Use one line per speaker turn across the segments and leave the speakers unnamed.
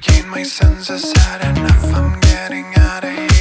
Gain my senses. Had enough, I'm getting out of here.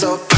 Diamonds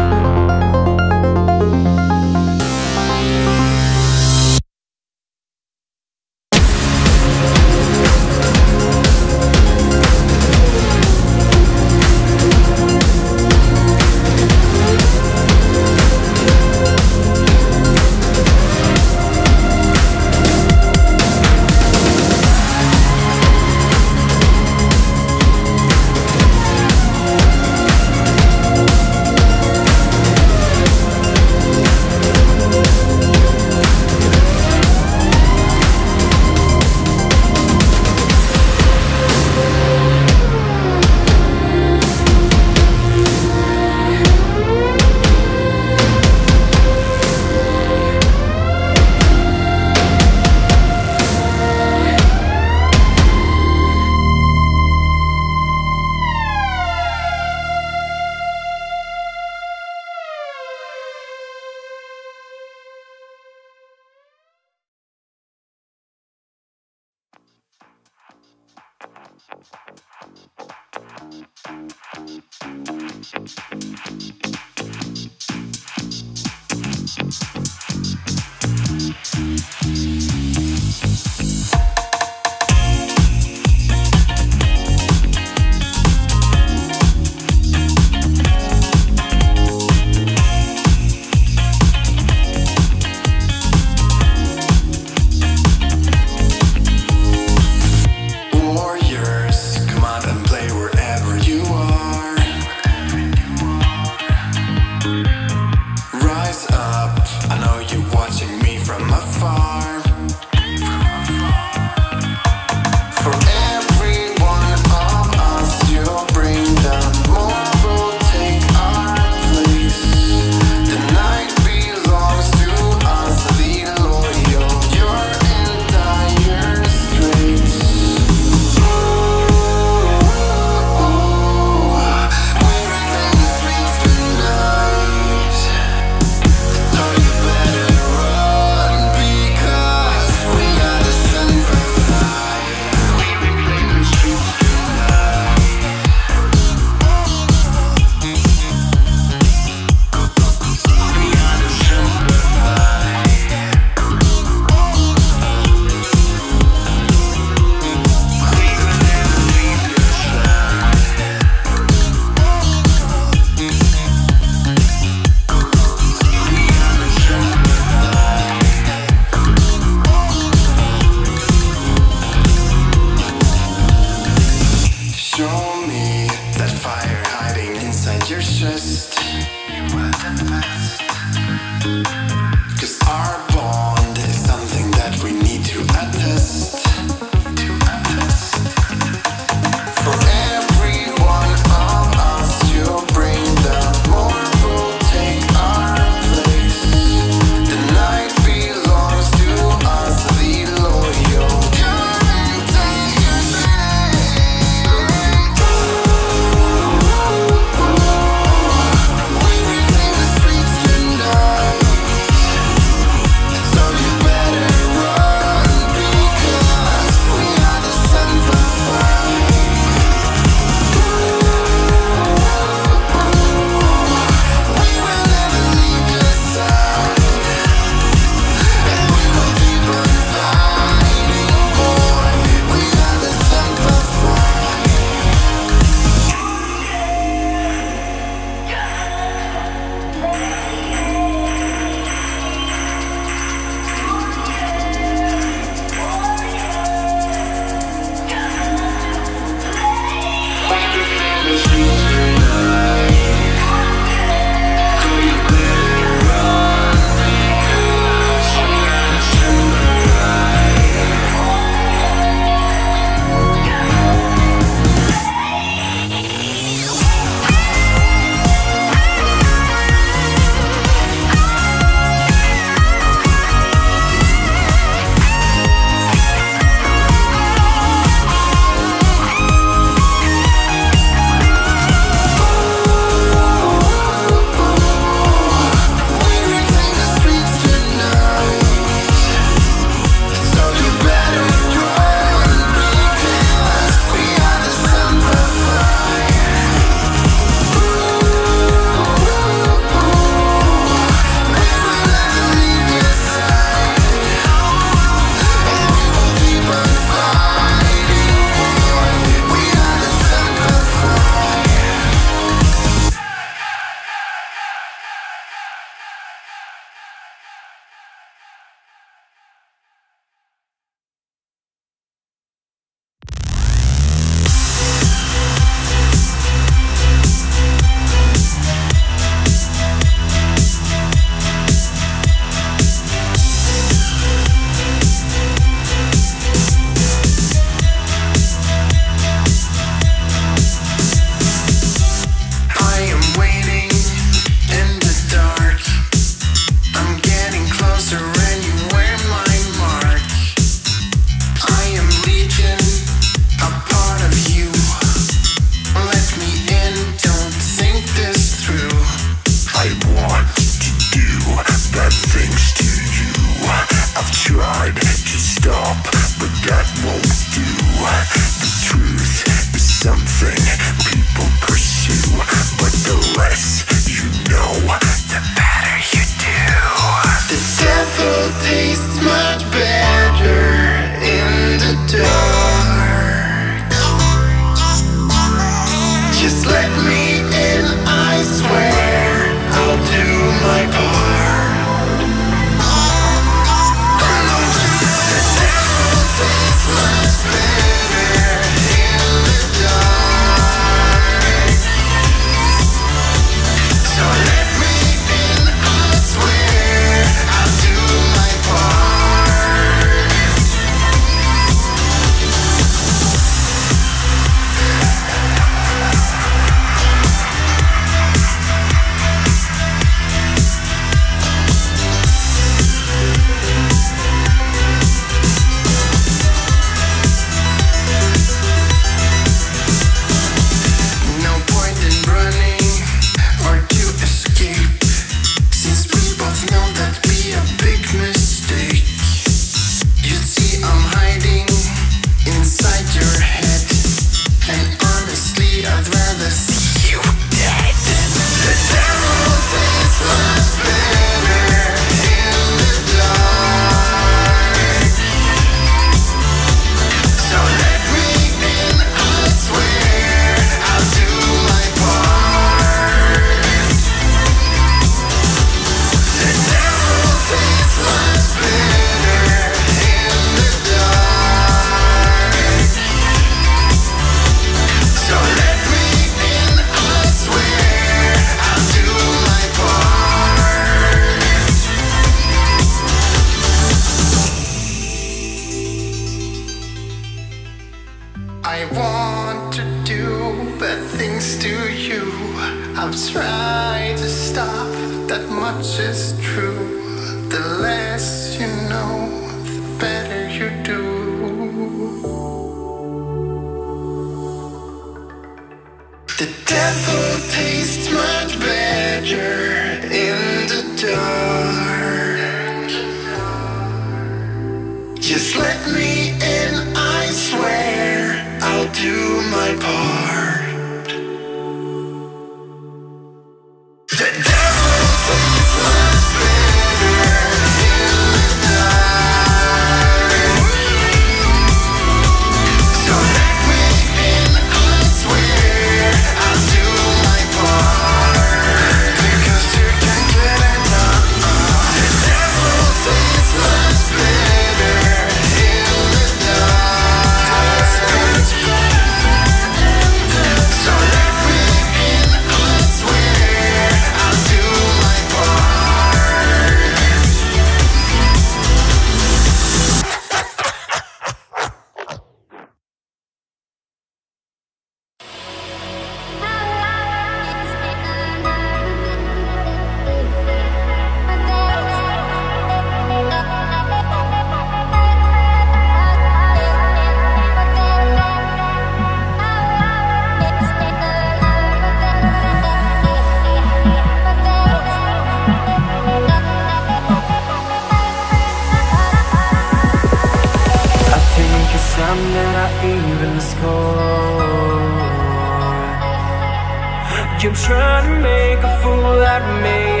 You're trying to make a fool out of me.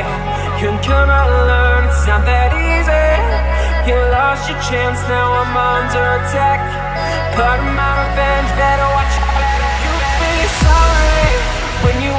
You're gonna learn it's not that easy. You lost your chance, now I'm under attack. Part of my revenge, better watch out. You'll be sorry when you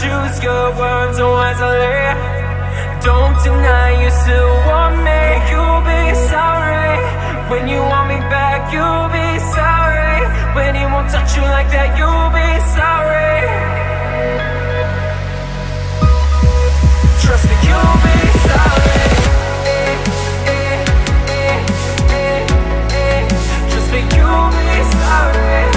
choose your words wisely. Don't deny you still want me. You'll be sorry. When you want me back, you'll be sorry. When he won't touch you like that, you'll be sorry. Trust me, you'll be sorry. Just me, you'll be sorry.